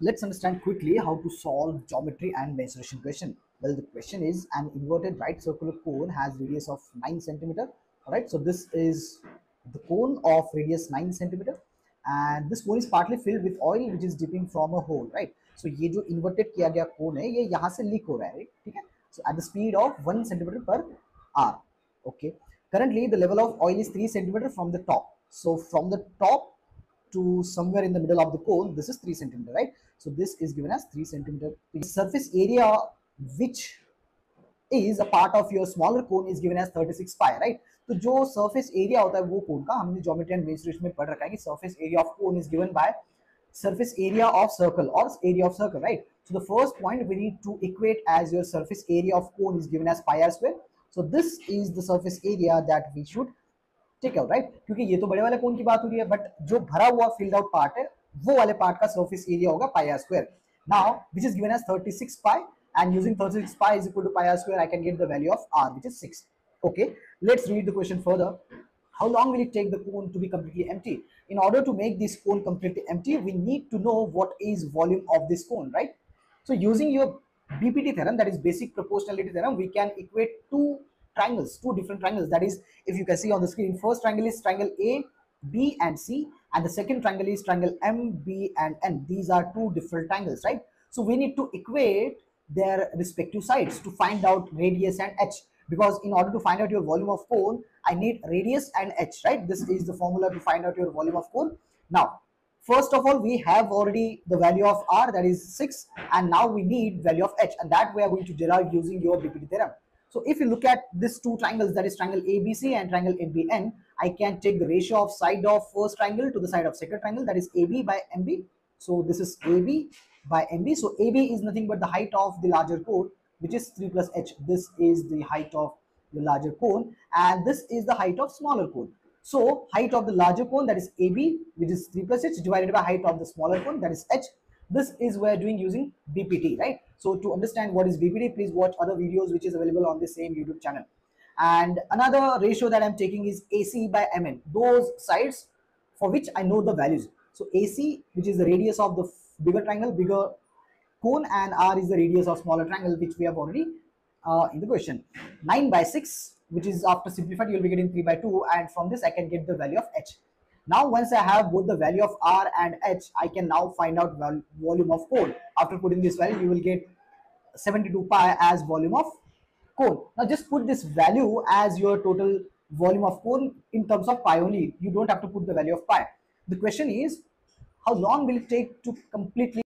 let's understand quickly how to solve geometry and mensuration question. Well, the question is an inverted right circular cone has radius of 9 centimeter. Alright, so this is the cone of radius 9 centimeter and this cone is partly filled with oil which is dipping from a hole, right? So ये जो inverted किया गया cone है ये यहाँ से leak हो रहा है, right? ठीक है? So at the speed of 1 centimeter per hour. Okay. Currently the level of oil is 3 centimeter from the top. So from the top to somewhere in the middle of the cone, this is 3 centimeter, right? So this is given as 3 centimeter. The surface area which is a part of your smaller cone is given as 36 pi, right? तो जो surface area होता है वो cone का हमने geometry and mensuration में पढ़ रखा है कि surface area of cone is given by surface area of circle or area of circle, right? So the first point we need to equate as your surface area of cone is given as pi r square. So this is the surface area that we should take out, right? क्योंकि ये तो बड़े वाले कोन की बात हो रही है बट जो भरा हुआ filled out part है वो वाले part का surface area होगा pi r square. Now which is given as 36 pi and using 36 pi is equal to pi r square I can get the value of r which is 6. Okay, let's read the question further. How long will it take the cone to be completely empty? In order to make this cone completely empty, we need to know what is volume of this cone, right? So using your BPT theorem, that is basic proportionality theorem, we can equate two triangles, two different triangles. That is, if you can see on the screen, first triangle is triangle A, B and C, and the second triangle is triangle M, B and N. These are two different triangles, right? So we need to equate their respective sides to find out radius and h because in order to find out your volume of cone, I need radius and h, right? This is the formula to find out your volume of cone. Now, first of all, we have already the value of r that is 6 and now we need value of h and that we are going to derive using your BPT theorem. So if you look at these two triangles that is triangle ABC and triangle MBN, I can take the ratio of side of first triangle to the side of second triangle that is AB by MB. So this is AB by MB. So AB is nothing but the height of the larger cone which is 3 plus h. This is the height of the larger cone and this is the height of smaller cone. So height of the larger cone that is AB which is 3 plus h divided by height of the smaller cone that is h. This is we're doing using BPT, right? So to understand what is BPT, please watch other videos which is available on the same YouTube channel. And another ratio that I'm taking is AC by MN. Those sides for which I know the values. So AC, which is the radius of the bigger triangle, bigger cone and R is the radius of smaller triangle which we have already uh, in the question. 9 by 6 which is after simplified you'll be getting 3 by 2 and from this I can get the value of H. Now once I have both the value of R and H I can now find out volume of cone. After putting this value you will get 72 pi as volume of cone. Now just put this value as your total volume of cone in terms of pi only. You don't have to put the value of pi. The question is how long will it take to completely